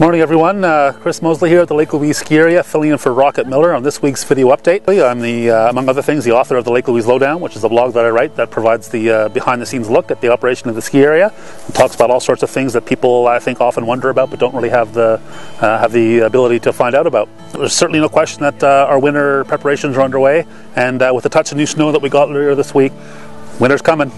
Morning everyone, uh, Chris Moseley here at the Lake Louise ski area filling in for Rocket Miller on this week's video update. I'm the, uh, among other things, the author of the Lake Louise Lowdown, which is a blog that I write that provides the uh, behind the scenes look at the operation of the ski area. It talks about all sorts of things that people I think often wonder about but don't really have the, uh, have the ability to find out about. There's certainly no question that uh, our winter preparations are underway and uh, with the touch of new snow that we got earlier this week, winter's coming.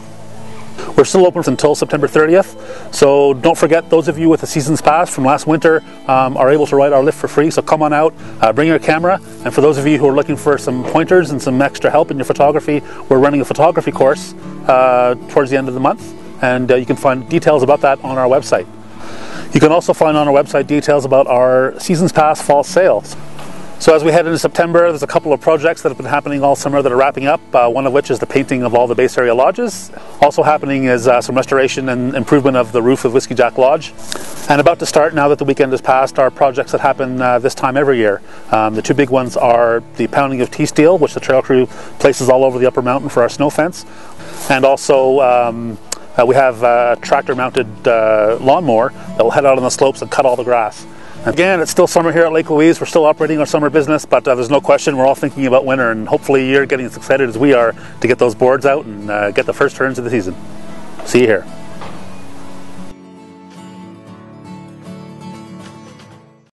We're still open until September 30th, so don't forget those of you with a season's pass from last winter um, are able to ride our lift for free. So come on out, uh, bring your camera, and for those of you who are looking for some pointers and some extra help in your photography, we're running a photography course uh, towards the end of the month, and uh, you can find details about that on our website. You can also find on our website details about our season's pass fall sales. So as we head into September, there's a couple of projects that have been happening all summer that are wrapping up, uh, one of which is the painting of all the base area lodges. Also happening is uh, some restoration and improvement of the roof of Whiskey Jack Lodge. And about to start, now that the weekend has passed, are projects that happen uh, this time every year. Um, the two big ones are the pounding of T-steel, which the trail crew places all over the upper mountain for our snow fence, and also um, uh, we have a tractor-mounted uh, lawnmower that will head out on the slopes and cut all the grass. Again, it's still summer here at Lake Louise. We're still operating our summer business, but uh, there's no question we're all thinking about winter, and hopefully you're getting as excited as we are to get those boards out and uh, get the first turns of the season. See you here.